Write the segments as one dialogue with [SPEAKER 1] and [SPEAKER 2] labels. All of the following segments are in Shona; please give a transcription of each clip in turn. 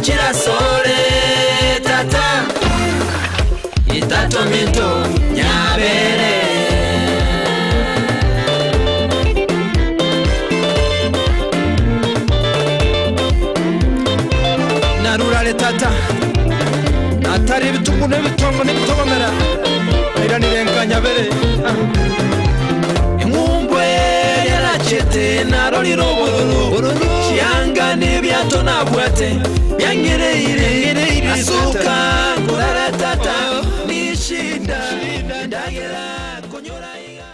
[SPEAKER 1] kirasole tata itato mito nyabere narurare tata natari ibitungu n'ibitongo n'ibitogomera iranirenganya nyabere inkumbwe yaracete naroriro bororo kianga n'ibyato nabwate yangereireasuka ngoraratata nishinda ndagera kunyuraiga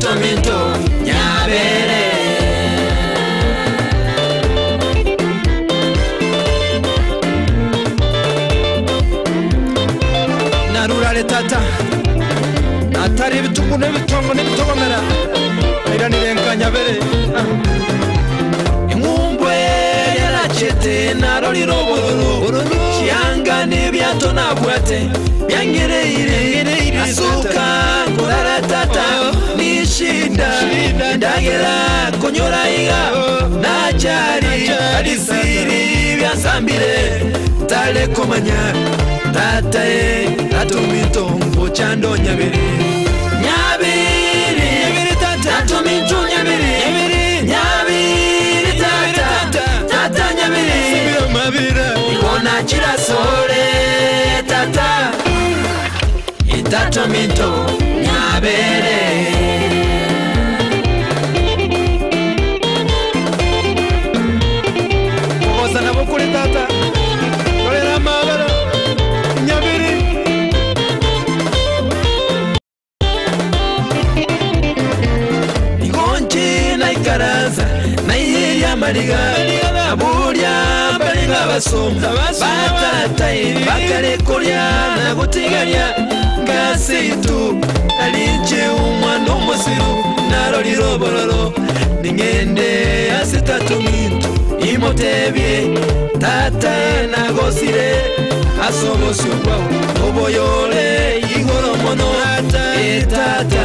[SPEAKER 1] tomito nyabere narurare tata natari ibitungu n'ibitongo n'ibitogomera iranirenga nyabere inkumbwe yaracete narorire ubururu ciyanga n'ibyato nabwate byanyereyire kunyura iga na chari siri ya byasambire tale komanya tata e atumito atumitombo chando nyabiri nyabiri nyabiri tata atumito nyabiri nyabiri nyabiri tata tata nyabiri sibira mabira ikona chira chirasore tata itatumito nyabiri amariga burya bari nk'abasomo batata bakarekurya naguteganya ngasitu arinje umwana w'umusiru narorira ubororo n'inkende asitatu nk'intu imutebye tata nagosire asomosirwa uboyore igoromono eta tata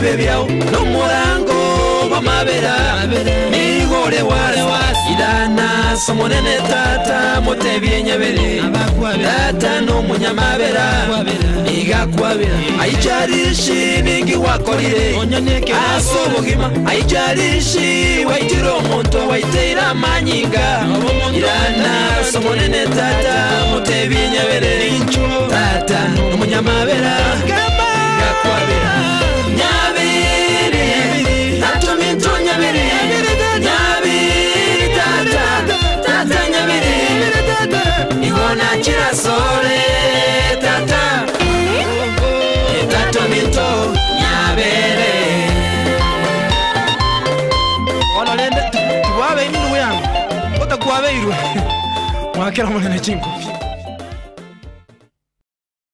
[SPEAKER 1] vive viao no morango wa mavera nigore warewa idana so monene tata motevie nyevere data no munyamavera igakwavira aijarishi ningi wakorire aso bogima aijarishi waitire omonto waiteire amanyinga idana so monene tata motevie nyevere tata no munyamavera Aveiro. era el chingo.